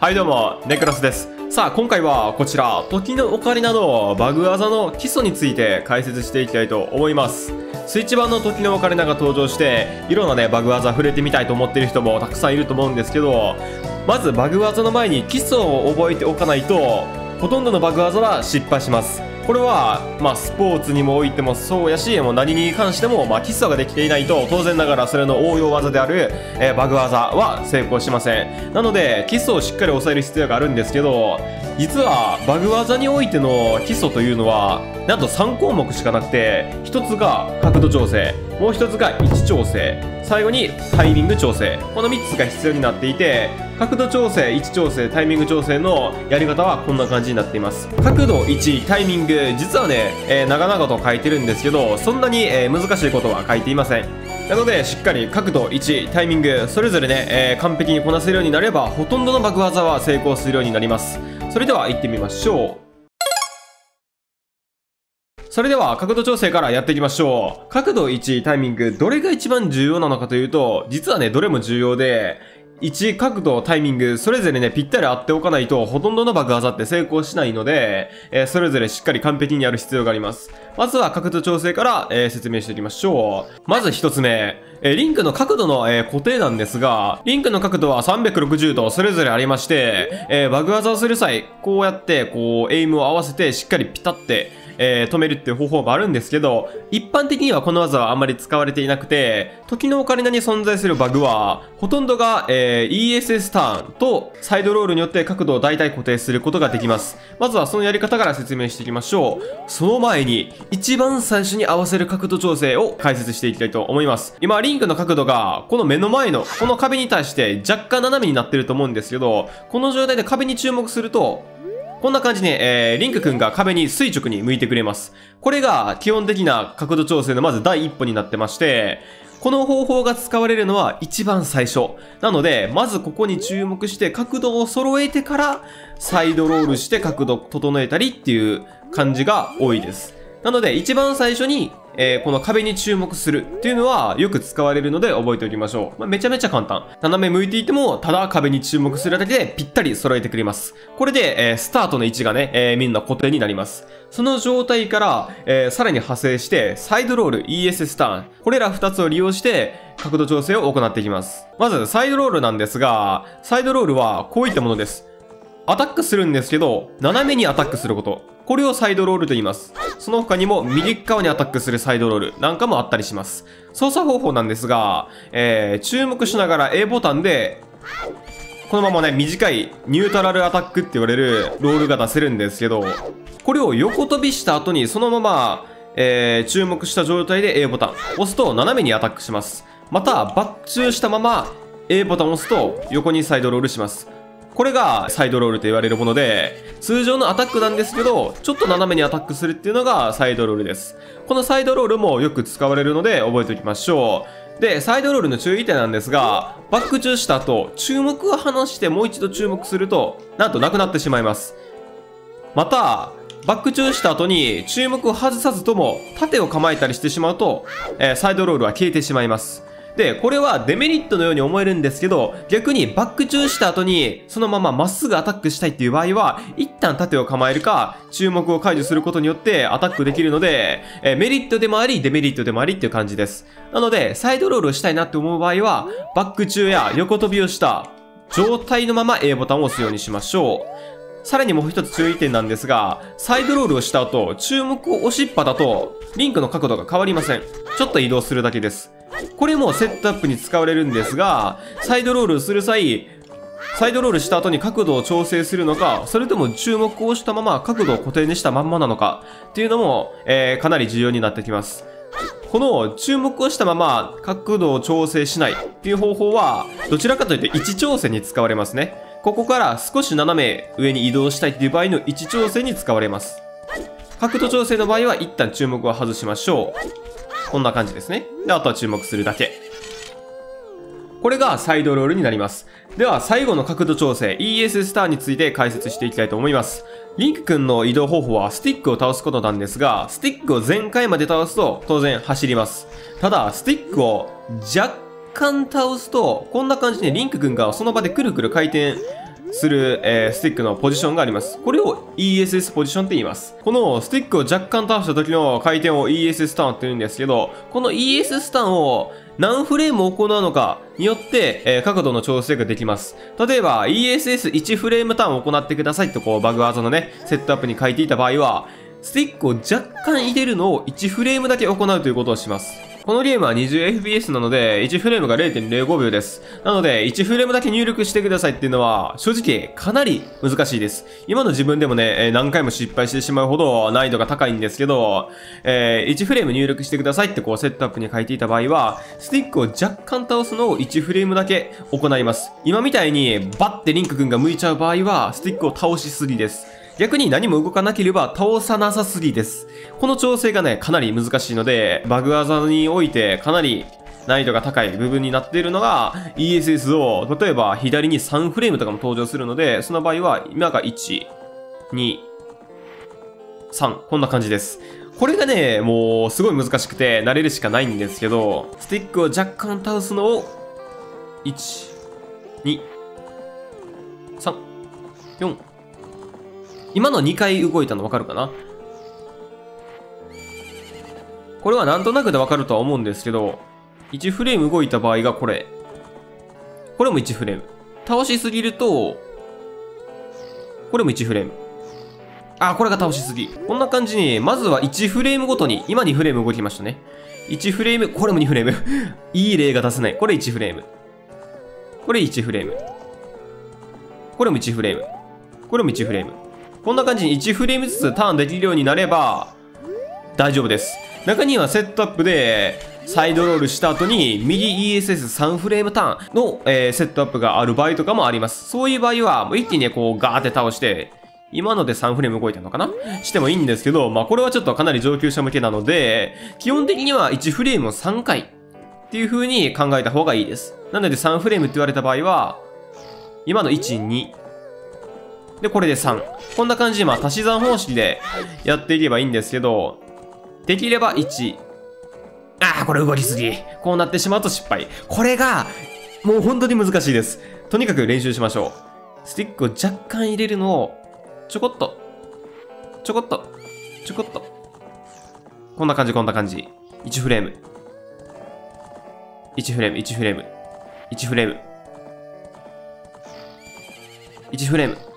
はいどうも、ネクラスです。さあ、今回はこちら、時のオカリナのバグ技の基礎について解説していきたいと思います。スイッチ版の時のオカリナが登場して、いろんなね、バグ技触れてみたいと思っている人もたくさんいると思うんですけど、まずバグ技の前に基礎を覚えておかないと、ほとんどのバグ技は失敗します。これは、まあ、スポーツにもおいてもそうやし、もう何に関しても、まあ、基礎ができていないと、当然ながらそれの応用技である、えーバグ技は成功しません。なので、基礎をしっかり押さえる必要があるんですけど、実は、バグ技においての基礎というのは、なんと3項目しかなくて、1つが角度調整、もう1つが位置調整、最後にタイミング調整。この3つが必要になっていて、角度調整、位置調整、タイミング調整のやり方はこんな感じになっています。角度、位置、タイミング、実はね、えー長々と書いてるんですけど、そんなに、えー難しいことは書いていません。なので、しっかり角度、位置、タイミング、それぞれね、えー完璧にこなせるようになれば、ほとんどのバグ技は成功するようになります。それでは行ってみましょう。それでは角度調整からやっていきましょう。角度、位置、タイミング、どれが一番重要なのかというと、実はね、どれも重要で、位置、角度、タイミング、それぞれね、ぴったり合っておかないと、ほとんどの爆技って成功しないので、えーそれぞれしっかり完璧にやる必要があります。まずは角度調整から、えー説明していきましょう。まず一つ目、えーリンクの角度の、えー固定なんですが、リンクの角度は360度それぞれありまして、えーバグ技をする際、こうやって、こう、エイムを合わせて、しっかりピタって、えー止めるっていう方法があるんですけど、一般的にはこの技はあんまり使われていなくて、時のオカリナに存在するバグは、ほとんどが、えー ESS ターンとサイドロールによって角度を大体固定することができます。まずはそのやり方から説明していきましょう。その前に、一番最初に合わせる角度調整を解説していきたいと思います。今、リンクの角度が、この目の前の、この壁に対して若干斜めになってると思うんですけど、この状態で壁に注目すると、こんな感じに、えー、リンクくんが壁に垂直に向いてくれます。これが基本的な角度調整のまず第一歩になってまして、この方法が使われるのは一番最初。なので、まずここに注目して角度を揃えてから、サイドロールして角度整えたりっていう感じが多いです。なので、一番最初に、えーこの壁に注目するっていうのはよく使われるので覚えておきましょう。まあ、めちゃめちゃ簡単。斜め向いていても、ただ壁に注目するだけでぴったり揃えてくれます。これで、えースタートの位置がね、えーみんな固定になります。その状態から、えーさらに派生して、サイドロール、ESS ターン。これら2つを利用して、角度調整を行っていきます。まず、サイドロールなんですが、サイドロールはこういったものです。アタックするんですけど、斜めにアタックすること。これをサイドロールと言います。その他にも右側にアタックするサイドロールなんかもあったりします。操作方法なんですが、えー、注目しながら A ボタンで、このままね、短いニュートラルアタックって言われるロールが出せるんですけど、これを横飛びした後にそのまま、えー注目した状態で A ボタン押すと斜めにアタックします。また、バック中したまま A ボタンを押すと横にサイドロールします。これがサイドロールと言われるもので、通常のアタックなんですけど、ちょっと斜めにアタックするっていうのがサイドロールです。このサイドロールもよく使われるので覚えておきましょう。で、サイドロールの注意点なんですが、バック中した後、注目を離してもう一度注目すると、なんとなくなってしまいます。また、バック中した後に注目を外さずとも縦を構えたりしてしまうと、えーサイドロールは消えてしまいます。で、これはデメリットのように思えるんですけど、逆にバック中した後にそのまままっすぐアタックしたいっていう場合は、一旦縦を構えるか、注目を解除することによってアタックできるので、えメリットでもあり、デメリットでもありっていう感じです。なので、サイドロールをしたいなって思う場合は、バック中や横飛びをした状態のまま A ボタンを押すようにしましょう。さらにもう一つ注意点なんですが、サイドロールをした後、注目を押しっぱだと、リンクの角度が変わりません。ちょっと移動するだけです。これもセットアップに使われるんですが、サイドロールする際、サイドロールした後に角度を調整するのか、それとも注目をしたまま角度を固定にしたまんまなのか、っていうのも、えーかなり重要になってきます。この注目をしたまま角度を調整しないっていう方法は、どちらかというと位置調整に使われますね。ここから少し斜め上に移動したいっていう場合の位置調整に使われます。角度調整の場合は一旦注目を外しましょう。こんな感じですね。で、あとは注目するだけ。これがサイドロールになります。では最後の角度調整 ES スターについて解説していきたいと思います。リンク君の移動方法はスティックを倒すことなんですが、スティックを全開まで倒すと当然走ります。ただ、スティックを若干倒すと、こんな感じでリンク君がその場でくるくる回転する、えースティックのポジションがあります。これを ESS ポジションって言います。このスティックを若干倒した時の回転を ESS ターンって言うんですけど、この ESS ターンを何フレーム行うのかによって、えー角度の調整ができます。例えば ESS1 フレームターンを行ってくださいとこうバグ技のね、セットアップに書いていた場合は、スティックを若干入れるのを1フレームだけ行うということをします。このゲームは 20fps なので、1フレームが0.05秒です。なので、1フレームだけ入力してくださいっていうのは、正直かなり難しいです。今の自分でもね、何回も失敗してしまうほど難易度が高いんですけど、えー1フレーム入力してくださいってこうセットアップに書いていた場合は、スティックを若干倒すのを1フレームだけ行います。今みたいにバッてリンク君が向いちゃう場合は、スティックを倒しすぎです。逆に何も動かなければ倒さなさすぎです。この調整がね、かなり難しいので、バグ技においてかなり難易度が高い部分になっているのが ESS を、例えば左に3フレームとかも登場するので、その場合は今が1、2、3、こんな感じです。これがね、もうすごい難しくて慣れるしかないんですけど、スティックを若干倒すのを、1、2、3、4、今の2回動いたの分かるかな？これはなんとなくで分かるとは思うんですけど、1フレーム動いた場合がこれ。これも1フレーム。倒しすぎると、これも1フレーム。あ、これが倒しすぎ。こんな感じに、まずは1フレームごとに、今2フレーム動きましたね。1フレーム、これも2フレーム。いい例が出せない。これ1フレーム。これ1フレーム。これも1フレーム。これも1フレーム。こんな感じに1フレームずつターンできるようになれば大丈夫です。中にはセットアップでサイドロールした後に右 ESS3 フレームターンの、えーセットアップがある場合とかもあります。そういう場合はもう一気にね、こうガーって倒して、今ので3フレーム動いたのかなしてもいいんですけど、まあこれはちょっとかなり上級者向けなので、基本的には1フレームを3回っていう風に考えた方がいいです。なので3フレームって言われた場合は、今の1、2、で、これで3。こんな感じで、まあ、足し算方式でやっていけばいいんですけど、できれば1。ああ、これ動きすぎ。こうなってしまうと失敗。これが、もう本当に難しいです。とにかく練習しましょう。スティックを若干入れるのを、ちょこっと、ちょこっと、ちょこっと。こんな感じ、こんな感じ。1フレーム。1フレーム、1フレーム。1フレーム。1フレーム。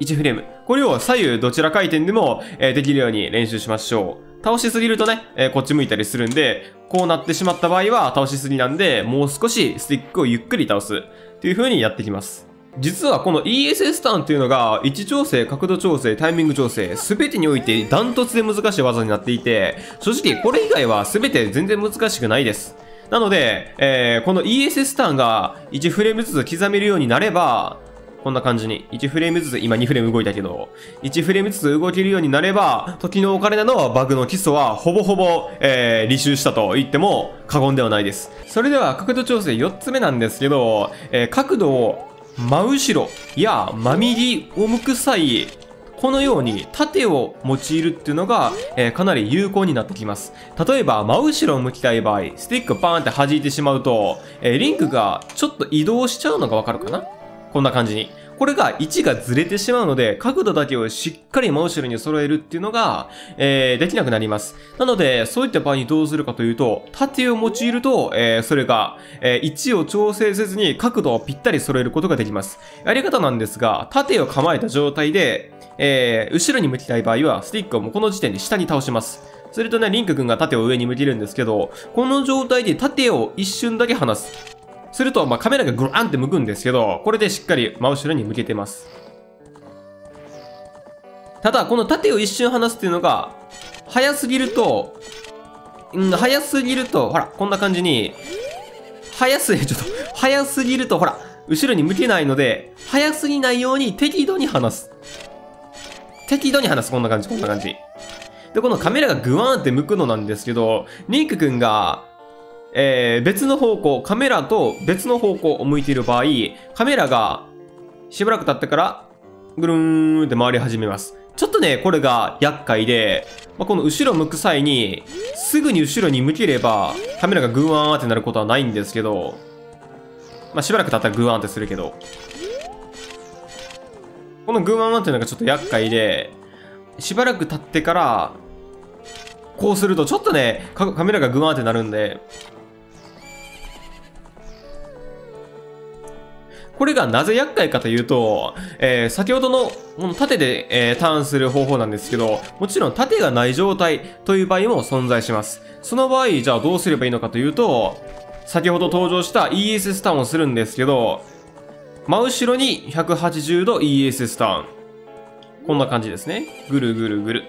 1フレーム。これを左右どちら回転でも、えできるように練習しましょう。倒しすぎるとね、えこっち向いたりするんで、こうなってしまった場合は倒しすぎなんで、もう少しスティックをゆっくり倒す。っていう風にやってきます。実はこの ESS ターンっていうのが、位置調整、角度調整、タイミング調整、すべてにおいてダントツで難しい技になっていて、正直これ以外はすべて全然難しくないです。なので、えーこの ESS ターンが1フレームずつ刻めるようになれば、こんな感じに、1フレームずつ、今2フレーム動いたけど、1フレームずつ動けるようになれば、時のオカレナのバグの基礎は、ほぼほぼ、えー、履修したと言っても過言ではないです。それでは、角度調整4つ目なんですけど、えー角度を真後ろや真右を向く際、このように縦を用いるっていうのが、えーかなり有効になってきます。例えば、真後ろを向きたい場合、スティックをバーンって弾いてしまうと、えーリンクがちょっと移動しちゃうのがわかるかなこんな感じに。これが位置がずれてしまうので、角度だけをしっかり真後ろに揃えるっていうのが、えーできなくなります。なので、そういった場合にどうするかというと、縦を用いると、えーそれが、えー位置を調整せずに角度をぴったり揃えることができます。やり方なんですが、縦を構えた状態で、えー後ろに向きたい場合は、スティックをもうこの時点で下に倒します。するとね、リンク君が縦を上に向けるんですけど、この状態で縦を一瞬だけ離す。すると、まあ、カメラがグランって向くんですけど、これでしっかり真後ろに向けてます。ただ、この縦を一瞬離すっていうのが、早すぎると、うん、早すぎると、ほら、こんな感じに、早すぎ、ちょっと、早すぎると、ほら、後ろに向けないので、早すぎないように適度に離す。適度に離す、こんな感じ、こんな感じ。で、このカメラがグワーンって向くのなんですけど、リンク君が、えー別の方向、カメラと別の方向を向いている場合、カメラがしばらく経ってから、ぐるーんって回り始めます。ちょっとね、これが厄介で、まあ、この後ろ向く際に、すぐに後ろに向ければ、カメラがグワーンってなることはないんですけど、まあ、しばらく経ったらグワーンってするけど、このグワンっていうのがちょっと厄介で、しばらく経ってから、こうするとちょっとね、カメラがグワーンってなるんで、これがなぜ厄介かというと、えー、先ほどのこの縦で、えー、ターンする方法なんですけど、もちろん縦がない状態という場合も存在します。その場合、じゃあどうすればいいのかというと、先ほど登場した ESS ターンをするんですけど、真後ろに180度 ESS ターン。こんな感じですね。ぐるぐるぐる。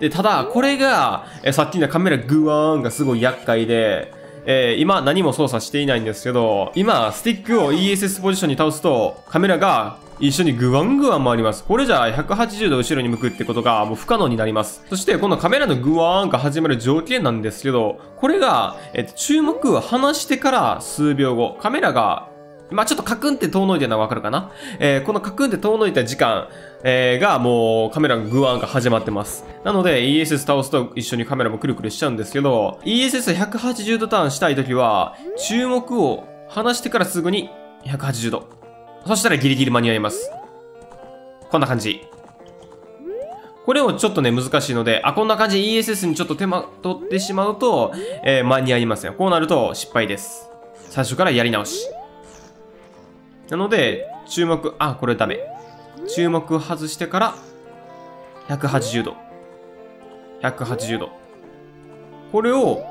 で、ただ、これが、えさっきのカメラグワーンがすごい厄介で、えー、今何も操作していないんですけど、今、スティックを ESS ポジションに倒すと、カメラが一緒にグワングワン回ります。これじゃあ180度後ろに向くってことがもう不可能になります。そしてこのカメラのグワーンが始まる条件なんですけど、これが、えっと、注目を離してから数秒後、カメラがまあちょっとカクンって遠のいてるのはわかるかな？えー、このカクンって遠のいた時間、えー、がもうカメラがグワンが始まってます。なので ESS 倒すと一緒にカメラもくるくるしちゃうんですけど、ESS180 度ターンしたいときは、注目を離してからすぐに180度。そしたらギリギリ間に合います。こんな感じ。これをちょっとね、難しいので、あ、こんな感じで ESS にちょっと手間取ってしまうと、えー、間に合いません。こうなると失敗です。最初からやり直し。なので、注目、あ、これダメ。注目外してから、180度。180度。これを、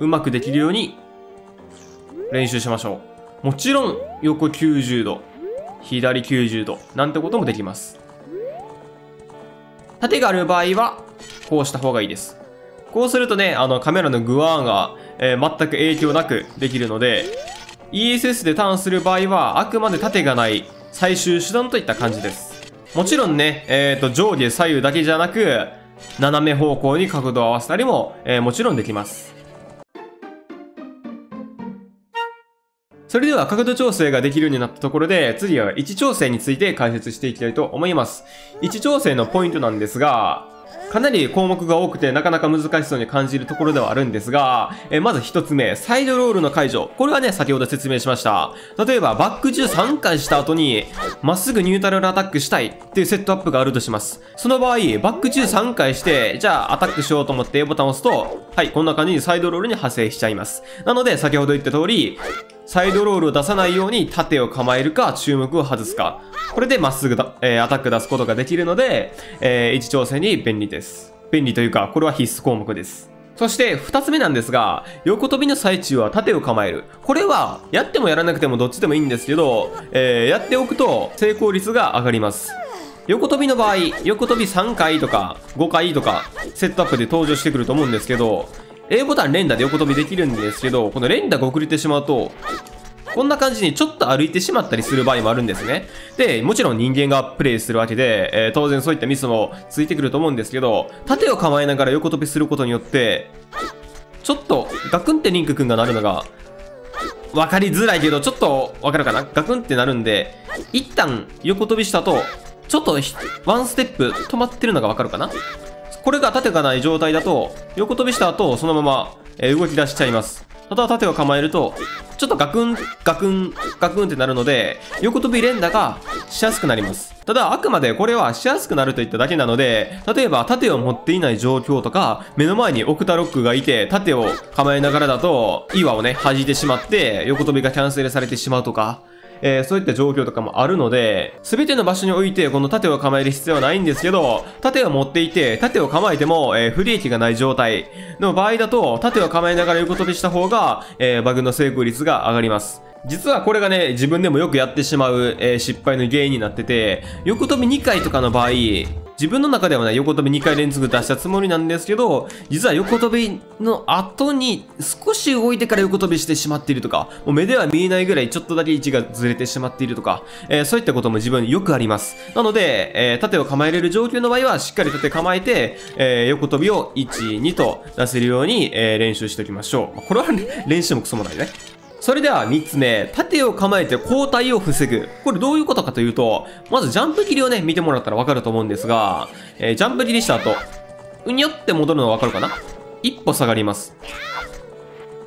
うまくできるように、練習しましょう。もちろん、横90度、左90度、なんてこともできます。縦がある場合は、こうした方がいいです。こうするとね、あの、カメラのグワーンが、えー、全く影響なくできるので、ESS でターンする場合は、あくまで縦がない最終手段といった感じです。もちろんね、えっ、ー、と、上下左右だけじゃなく、斜め方向に角度を合わせたりも、えー、もちろんできます。それでは角度調整ができるようになったところで、次は位置調整について解説していきたいと思います。位置調整のポイントなんですが、かなり項目が多くてなかなか難しそうに感じるところではあるんですが、えまず一つ目、サイドロールの解除。これはね、先ほど説明しました。例えば、バック中3回した後に、まっすぐニュートラルアタックしたいっていうセットアップがあるとします。その場合、バック中3回して、じゃあアタックしようと思って A ボタンを押すと、はい、こんな感じにサイドロールに派生しちゃいます。なので、先ほど言った通り、サイドロールを出さないように縦を構えるか注目を外すか。これでまっすぐだ、えー、アタック出すことができるので、えー、位置調整に便利です。便利というか、これは必須項目です。そして二つ目なんですが、横跳びの最中は縦を構える。これは、やってもやらなくてもどっちでもいいんですけど、えー、やっておくと成功率が上がります。横跳びの場合、横跳び3回とか5回とかセットアップで登場してくると思うんですけど、A ボタン連打で横跳びできるんですけど、この連打が遅れてしまうと、こんな感じにちょっと歩いてしまったりする場合もあるんですね。で、もちろん人間がプレイするわけで、えー、当然そういったミスもついてくると思うんですけど、縦を構えながら横跳びすることによって、ちょっとガクンってリンクくんがなるのが、わかりづらいけど、ちょっとわかるかな？ガクンってなるんで、一旦横跳びしたと、ちょっとワンステップ止まってるのがわかるかな？これが縦がない状態だと、横跳びした後、そのまま、え動き出しちゃいます。ただ縦を構えると、ちょっとガクン、ガクン、ガクンってなるので、横跳び連打がしやすくなります。ただ、あくまでこれはしやすくなるといっただけなので、例えば盾を持っていない状況とか、目の前にオクタロックがいて、盾を構えながらだと、岩をね、弾いてしまって、横跳びがキャンセルされてしまうとか、えー、そういった状況とかもあるので、すべての場所においてこの盾を構える必要はないんですけど、盾を持っていて、盾を構えても、えー、不利益がない状態の場合だと、盾を構えながら横跳びした方が、えー、バグの成功率が上がります。実はこれがね、自分でもよくやってしまう、えー、失敗の原因になってて、横跳び2回とかの場合、自分の中ではね、横跳び2回連続出したつもりなんですけど、実は横跳びの後に少し動いてから横跳びしてしまっているとか、もう目では見えないぐらいちょっとだけ位置がずれてしまっているとか、えー、そういったことも自分よくあります。なので、えー、縦を構えれる状況の場合は、しっかり縦構えて、えー、横跳びを1、2と出せるように、えー、練習しておきましょう。これは、練習もクソもないね。それでは3つ目、盾を構えて後退を防ぐ。これどういうことかというと、まずジャンプ切りをね、見てもらったらわかると思うんですが、えー、ジャンプ切りした後、うにょって戻るのわかるかな？一歩下がります。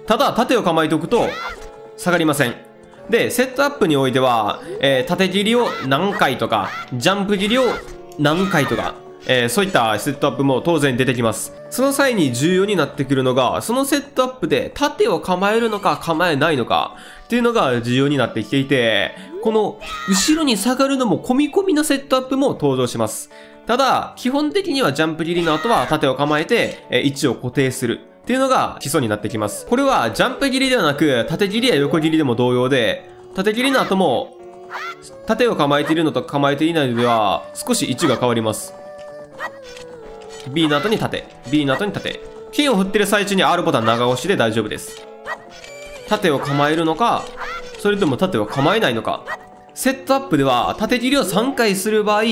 ただ、盾を構えておくと、下がりません。で、セットアップにおいては、えー、縦切りを何回とか、ジャンプ切りを何回とか、えー、そういったセットアップも当然出てきます。その際に重要になってくるのが、そのセットアップで盾を構えるのか構えないのかっていうのが重要になってきていて、この後ろに下がるのも込み込みのセットアップも登場します。ただ、基本的にはジャンプ切りの後は縦を構えて、えー、位置を固定する。っていうのが基礎になってきます。これはジャンプ切りではなく、縦切りや横切りでも同様で、縦切りの後も、縦を構えているのと構えていないのでは、少し位置が変わります。B の後に縦、B の後に縦。剣を振ってる最中に R ボタン長押しで大丈夫です。盾を構えるのか、それとも盾を構えないのか。セットアップでは縦切りを3回する場合、1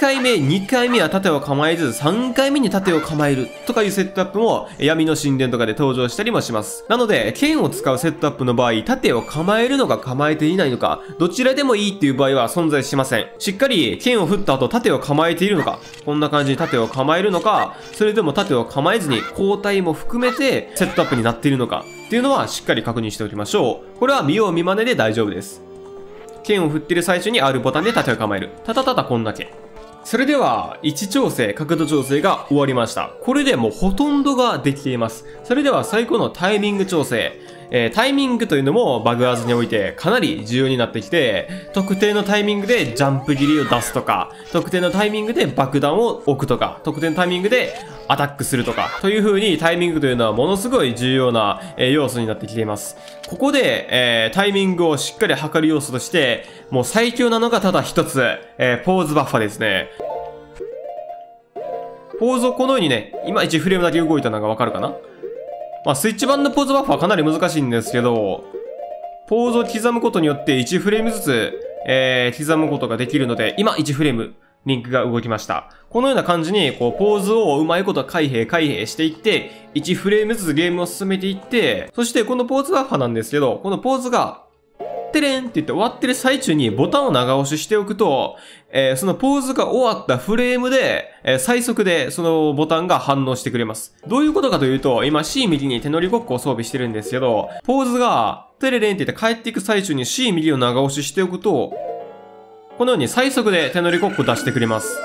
回目、2回目は盾を構えず、3回目に盾を構えるとかいうセットアップも闇の神殿とかで登場したりもします。なので、剣を使うセットアップの場合、盾を構えるのか構えていないのか、どちらでもいいっていう場合は存在しません。しっかり剣を振った後、盾を構えているのか、こんな感じに盾を構えるのか、それでも盾を構えずに交代も含めてセットアップになっているのか、っていうのはしっかり確認しておきましょう。これは見よう見まねで大丈夫です。剣を振ってる最中に R ボタンで盾を構える。ただただこんだけ。それでは、位置調整、角度調整が終わりました。これでもうほとんどができています。それでは最後のタイミング調整。えー、タイミングというのもバグアーズにおいてかなり重要になってきて、特定のタイミングでジャンプ切りを出すとか、特定のタイミングで爆弾を置くとか、特定のタイミングでアタックするとか、という風にタイミングというのはものすごい重要な、えー、要素になってきています。ここで、えー、タイミングをしっかり測る要素として、もう最強なのがただ一つ、えー、ポーズバッファですね。ポーズをこのようにね、今1フレームだけ動いたのがわかるかな？まあ、スイッチ版のポーズバッファはかなり難しいんですけど、ポーズを刻むことによって1フレームずつ、えー、刻むことができるので、今1フレーム、リンクが動きました。このような感じに、こう、ポーズをうまいこと開閉開閉していって、1フレームずつゲームを進めていって、そしてこのポーズバッファなんですけど、このポーズがってれん？って言って終わってる最中にボタンを長押ししておくと、えー、そのポーズが終わったフレームで、えー、最速でそのボタンが反応してくれます。どういうことかというと、今 C 右に手乗りごっこを装備してるんですけど、ポーズが、テレレンって言って帰っていく最中に C 右を長押ししておくと、このように最速で手乗りごっこ出してくれます。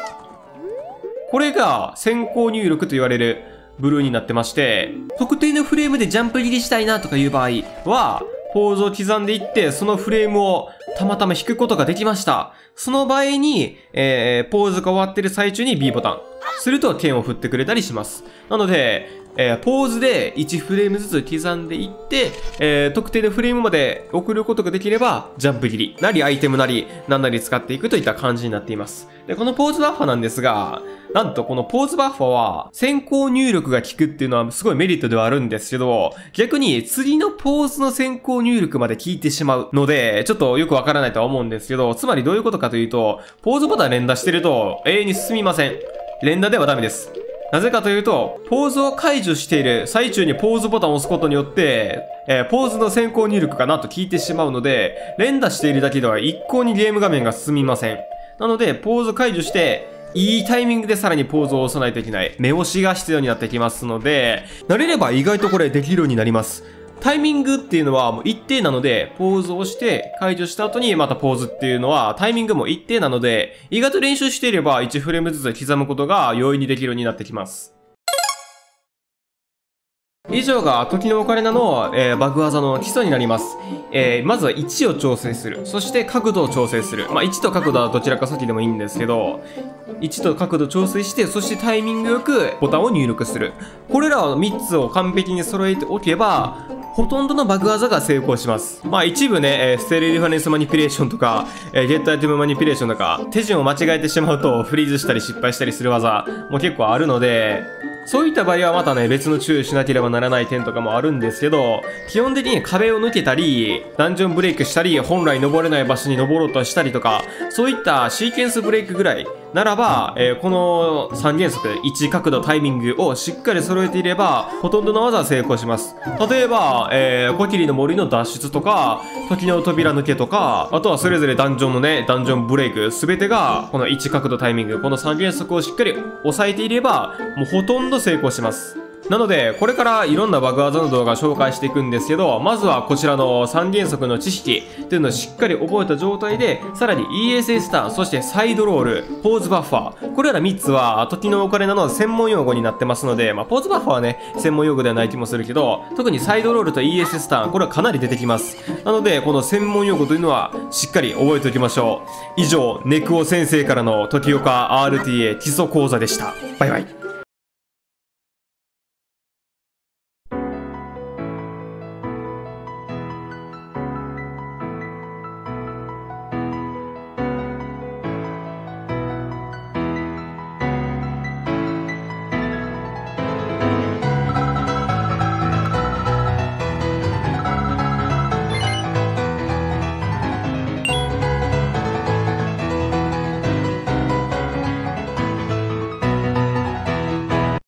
これが先行入力と言われるブルーになってまして、特定のフレームでジャンプ切りしたいなとかいう場合は、ポーズを刻んでいって、そのフレームをたまたま引くことができました。その場合に、えー、ポーズが終わってる最中に B ボタン。すると剣を振ってくれたりします。なので、えー、ポーズで1フレームずつ刻んでいって、えー、特定のフレームまで送ることができれば、ジャンプ切りなりアイテムなり、何なり使っていくといった感じになっています。で、このポーズバッファなんですが、なんとこのポーズバッファは、先行入力が効くっていうのはすごいメリットではあるんですけど、逆に次のポーズの先行入力まで効いてしまうので、ちょっとよくわからないとは思うんですけど、つまりどういうことかというと、ポーズボタン連打してると永遠に進みません。連打ではダメです。なぜかというと、ポーズを解除している最中にポーズボタンを押すことによって、えー、ポーズの先行入力かなと聞いてしまうので、連打しているだけでは一向にゲーム画面が進みません。なので、ポーズ解除して、いいタイミングでさらにポーズを押さないといけない。目押しが必要になってきますので、慣れれば意外とこれできるようになります。タイミングっていうのはもう一定なので、ポーズをして解除した後にまたポーズっていうのはタイミングも一定なので、意外と練習していれば1フレームずつ刻むことが容易にできるようになってきます。以上が時のオカレナの、えー、バグ技の基礎になります。えー、まずは位置を調整する。そして角度を調整する。まあ、位置と角度はどちらか先でもいいんですけど、位置と角度調整して、そしてタイミングよくボタンを入力する。これらを3つを完璧に揃えておけば、ほとんどのバグ技が成功します。まあ一部ね、えー、ステレリファレンスマニピュレーションとか、えー、ゲットアイテムマニピュレーションとか、手順を間違えてしまうとフリーズしたり失敗したりする技も結構あるので、そういった場合はまたね、別の注意しなければならない点とかもあるんですけど、基本的に壁を抜けたり、ダンジョンブレイクしたり、本来登れない場所に登ろうとしたりとか、そういったシーケンスブレイクぐらいならば、えー、この3原則、位置、角度、タイミングをしっかり揃えていれば、ほとんどの技は成功します。例えば、えー、コキリの森の脱出とか、時の扉抜けとか、あとはそれぞれダンジョンのね、ダンジョンブレイク、全てが、この位置、角度、タイミング、この3原則をしっかり押さえていれば、もうほとんど成功します。なので、これからいろんな爆技の動画を紹介していくんですけど、まずはこちらの3原則の知識っていうのをしっかり覚えた状態で、さらに ESS ターン、そしてサイドロール、ポーズバッファー、これら3つは時のオカレナの専門用語になってますので、まあ、ポーズバッファーはね、専門用語ではない気もするけど、特にサイドロールと ESS ターン、これはかなり出てきます。なので、この専門用語というのはしっかり覚えておきましょう。以上、ネクオ先生からの時岡 RTA 基礎講座でした。バイバイ。